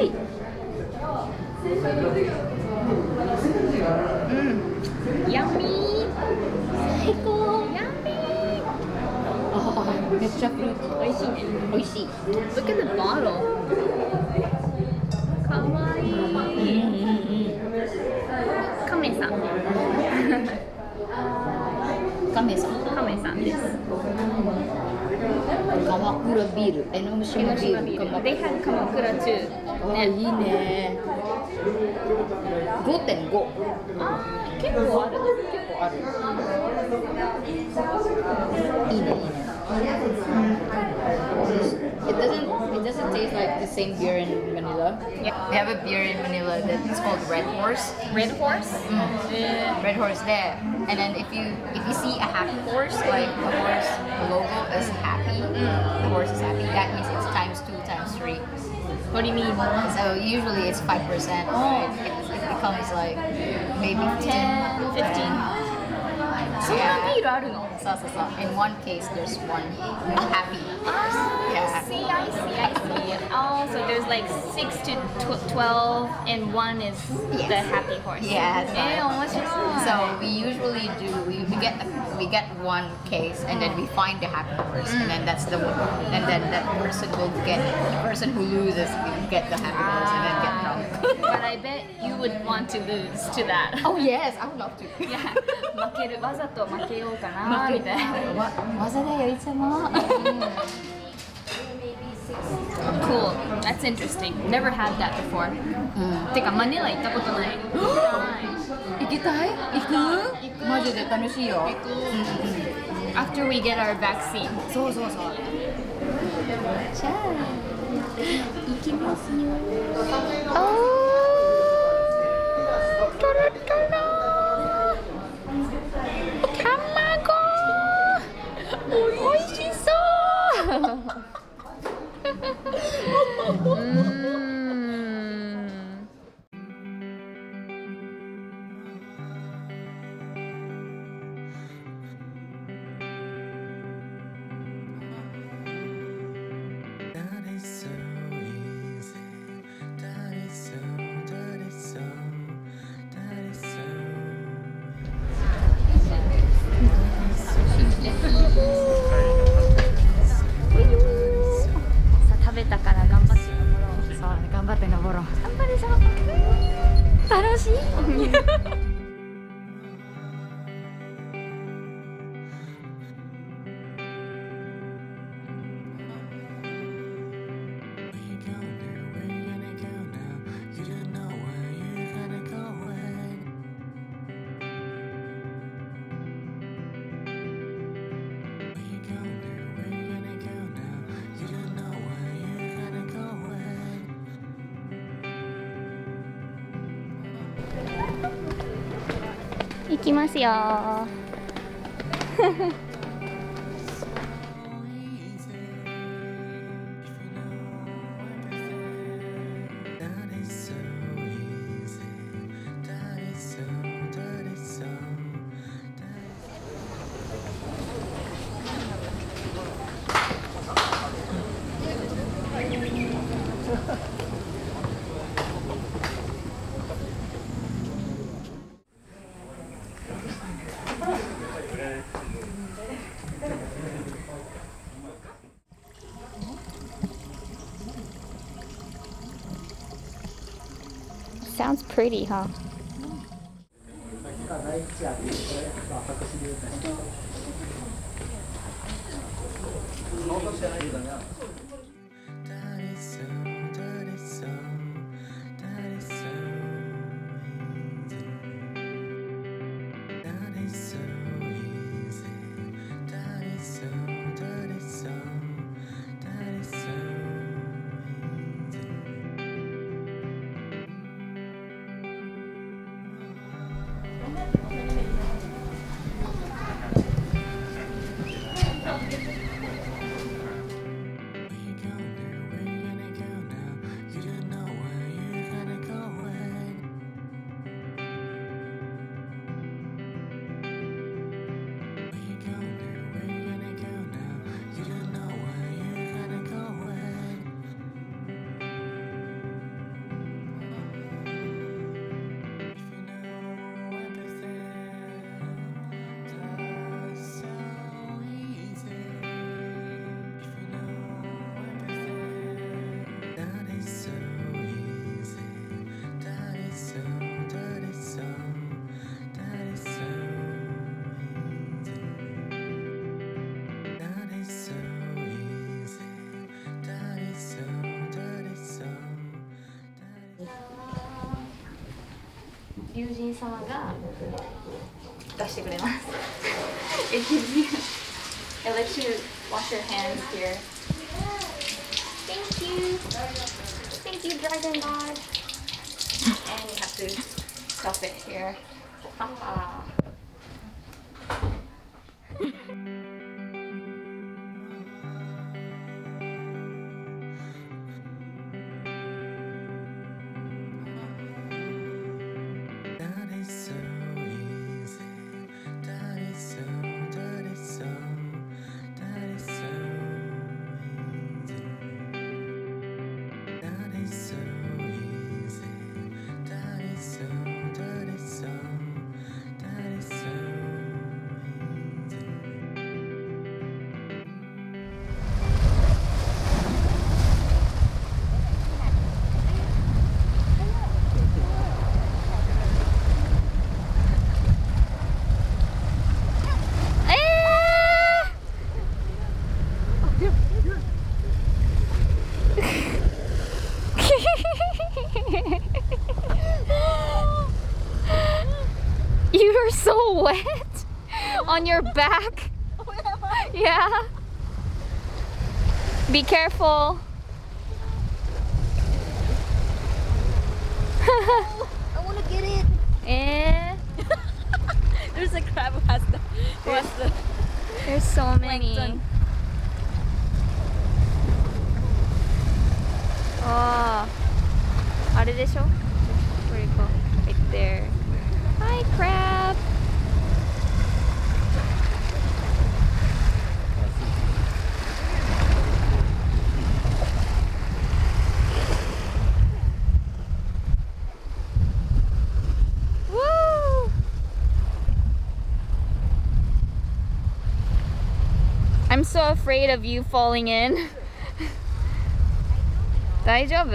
い。うん。ヤンミー最高。ヤンミーあーめっちゃフルーティー美味しいね。美味しい。Look at the bottle かわいい。うんうんうんカメさん。カメさん？カメさんです。鎌倉ビール。江ノ島ビール。They had 鎌倉 too ねいいね5.5あー結構ある結構あるいいねいいね It doesn't it doesn't taste like the same beer in Manila. Yeah, we have a beer in Manila that's called Red Horse. Red Horse? Red Horse there. And then if you if you see a happy horse, like a horse logo is happy, the horse is happy, that means it's times two, times three. What do you mean? So usually it's 5%. Oh. It, it becomes like maybe 10, 15. 15. So. In one case, there's one happy. Ah, see, I see, I see. oh, so there's like 6 to tw 12 and one is yes. the happy horse. Yeah. So we usually do, we, we get we get one case and then we find the happy horse mm. and then that's the one and then that person will get the person who loses will get the happy ah. horse and then get ah. drunk. but I bet you would want to lose to that. Oh yes, I would love to. Yeah. 負ける、わざと負けようかなみたいな。わ技だよいつも。Cool. That's interesting. Never had that before. てか、マニラ行ったことない。行きたい？行く？マジで楽しいよ。After we get our vaccine. そうそうそう。じゃあ、行きますよ。トロトロ。頑張って登ろう。頑張れそう。楽しい。行きますよ。That is so Sounds pretty, huh? 龍神様が出してくれます。It gives you, it lets you wash your hands here. Thank you. Thank you, Dragon God. and you have to stuff it here. Haha. You're so wet on your back. Yeah. Be careful. I want to get it. eh, There's a crab who has the who has the there's so many. Plankton. Oh. あれでしょ Where you go? Right there. Hi, crab. Woo! I'm so afraid of you falling in. 大丈夫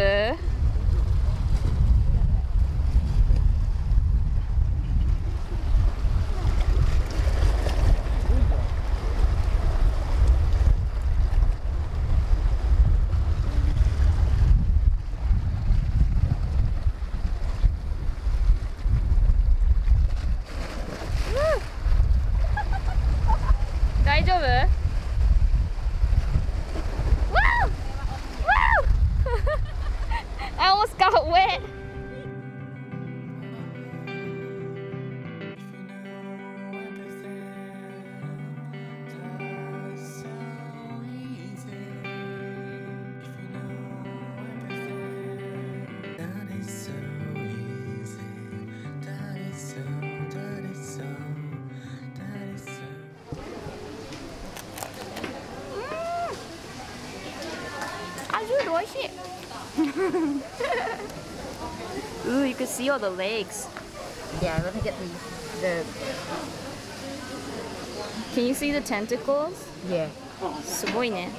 味美味しい Ooh, you can see all the legs. Yeah, let me get the the Can you see the tentacles? yeah. すごいね。